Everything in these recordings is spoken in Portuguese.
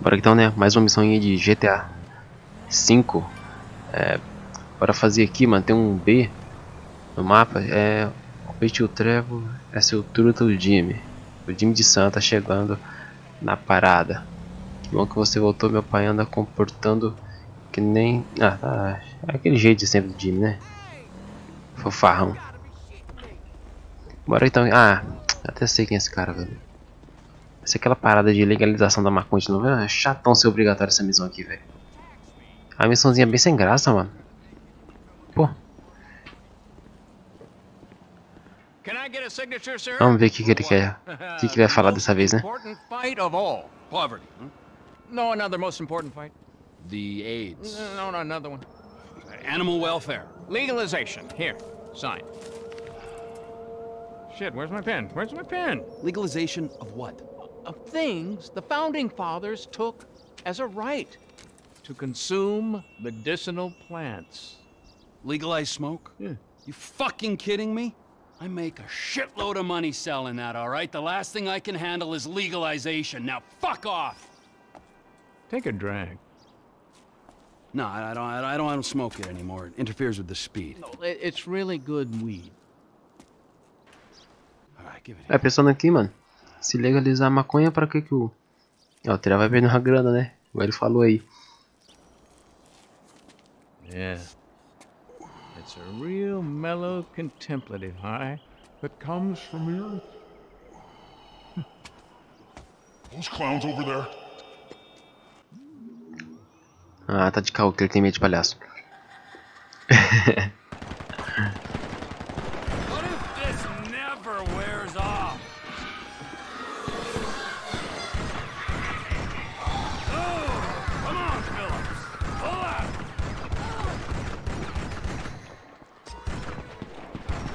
Bora então, né? Mais uma missão de GTA 5. É, bora fazer aqui, mano. Tem um B no mapa. É. O o Trevo é seu truto Jimmy. O Jimmy de Santa chegando na parada. Que bom que você voltou, meu pai anda comportando que nem. Ah, tá. É aquele jeito de sempre do Jimmy, né? Fofarrão. Bora então. Ah, até sei quem é esse cara, velho. Essa é aquela parada de legalização da maconha de novo. É chatão ser obrigatório essa missão aqui, velho. A missãozinha bem sem graça, mano. Pô. Vamos ver o que, que ele quer. O que, que ele vai falar dessa vez, né? No, another most important fight. The AIDS. No, no, another one. Animal welfare. Legalization. Here, sign. Shit, where's my pen? Where's my pen? Legalization of what? Of things the founding fathers took as a right to consume medicinal plants. Legalize smoke? Yeah. You fucking kidding me? I make a shitload of money selling that, all right? The last thing I can handle is legalization. Now fuck off! Take a drag. No, I don't, I don't, I don't smoke it anymore. It interferes with the speed. No, it's really good weed. É, pensando aqui, mano. Se legalizar a maconha, pra que que o... Ó, o Tira vai perder uma grana, né? Igual ele falou aí. Yeah. It's a real mellow contemplative high that comes from the earth. Those clowns over there. Ah, tá de caô que ele tem medo de palhaço.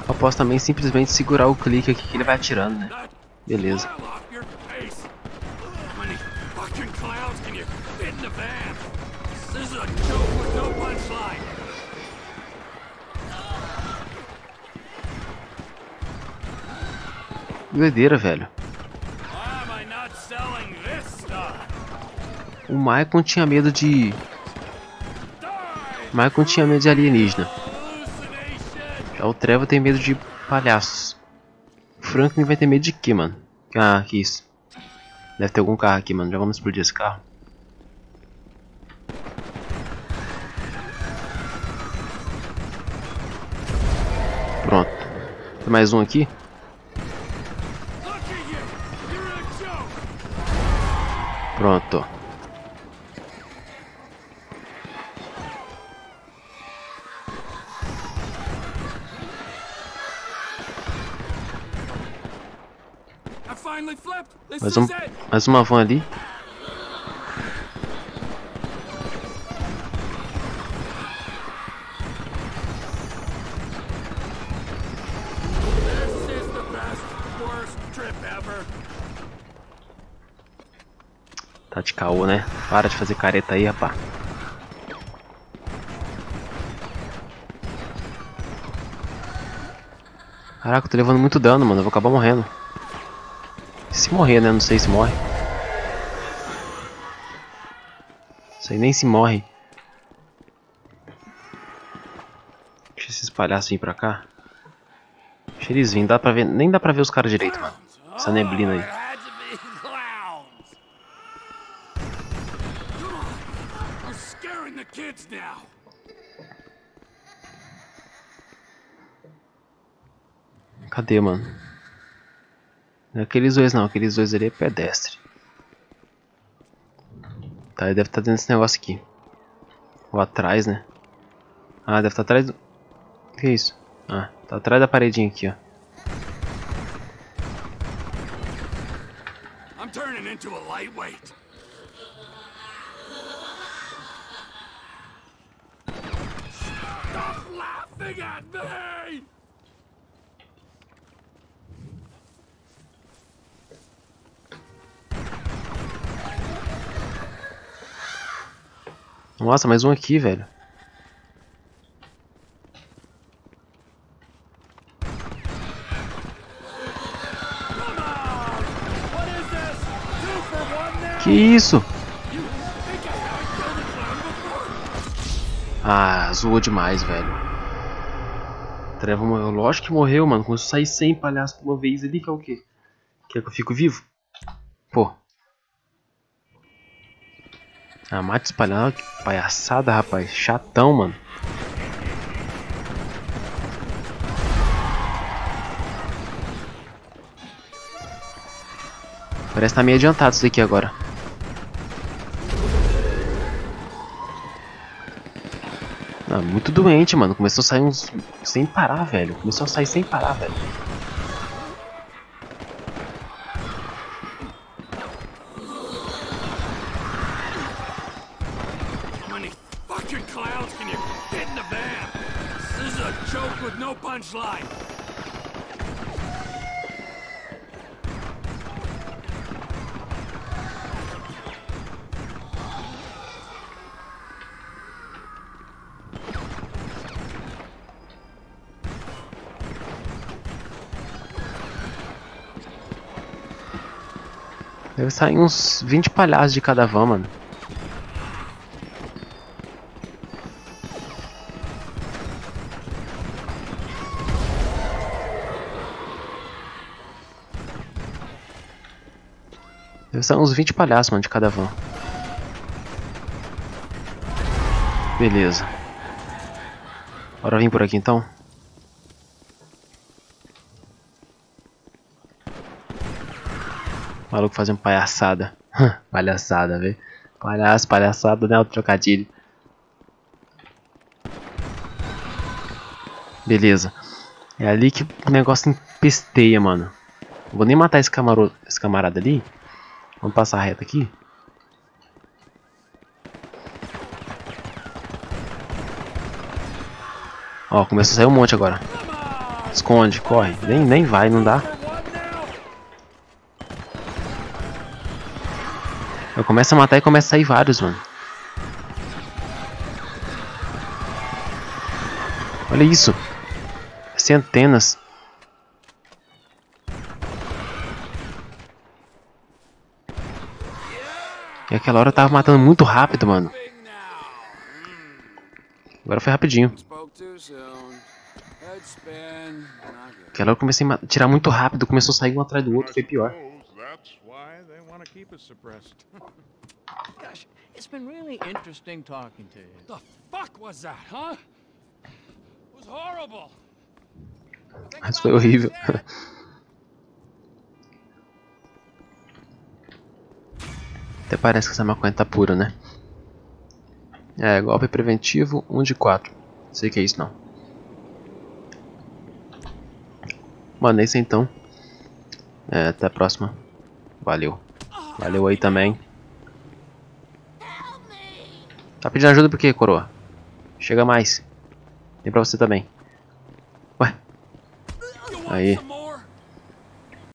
Eu posso também simplesmente segurar o clique aqui que ele vai atirando, né? Beleza. Doideira, velho. O Maicon tinha medo de... O Maicon tinha medo de alienígena. O Trevor tem medo de palhaços. O Franklin vai ter medo de quê, mano? Ah, que isso. Deve ter algum carro aqui, mano. Já vamos explodir esse carro. Pronto. Tem mais um aqui. Pronto. Mais, um, mais uma van ali. Tá de caô, né? Para de fazer careta aí, rapá. Caraca, eu tô levando muito dano, mano. Eu vou acabar morrendo. Se morrer, né? Não sei se morre. Isso aí nem se morre. Deixa esses palhaços vir pra cá. Deixa eles virem. Dá pra ver... Nem dá pra ver os caras direito, mano. Essa neblina aí. Cadê, mano? Aqueles dois não, aqueles dois ali é pedestre. Tá, ele deve estar tá dentro desse negócio aqui. Ou atrás, né? Ah, deve estar tá atrás do... Que isso? Ah, tá atrás da paredinha aqui, ó. I'm turning into a lightweight. Stop laughing at me! Nossa, mais um aqui, velho. Que isso? Ah, zoou demais, velho. Trevo, morreu. Lógico que morreu, mano. Quando eu sair sem palhaço de uma vez ali, que é o quê? Quer é que eu fico vivo? Ah, mate espalhado. Que palhaçada, rapaz. Chatão, mano. Parece que tá meio adiantado isso daqui agora. Ah, muito doente, mano. Começou a sair uns. sem parar, velho. Começou a sair sem parar, velho. Many fucking clowns can you fit in the van? This is a joke with no punchline. Deve sair uns 20 palhaços de cada van, mano. Deve sair uns 20 palhaços, mano, de cada van. Beleza. Bora vir por aqui então? O maluco fazendo palhaçada. palhaçada, velho. Palhaço, palhaçada, né? O trocadilho. Beleza. É ali que o negócio empesteia, mano. Vou nem matar esse, camaro... esse camarada ali. Vamos passar reto aqui. Ó, começou a sair um monte agora. Esconde, corre. Nem, nem vai, não dá. Eu começo a matar e começa a sair vários, mano. Olha isso. Centenas. E aquela hora eu tava matando muito rápido, mano. Agora foi rapidinho. Aquela hora eu comecei a tirar muito rápido, começou a sair um atrás do outro, foi pior. That's why they want to keep it suppressed. Gosh, it's been really interesting talking to you. The fuck was that, huh? It was horrible. Mas foi horrível. Até parece que essa maconha tá pura, né? É, golpe preventivo 1 de 4. Não sei que é isso não. Mano, é isso então. É, até a próxima. Valeu. Valeu aí também. Tá pedindo ajuda por quê, coroa? Chega mais. Tem pra você também. Ué. Aí.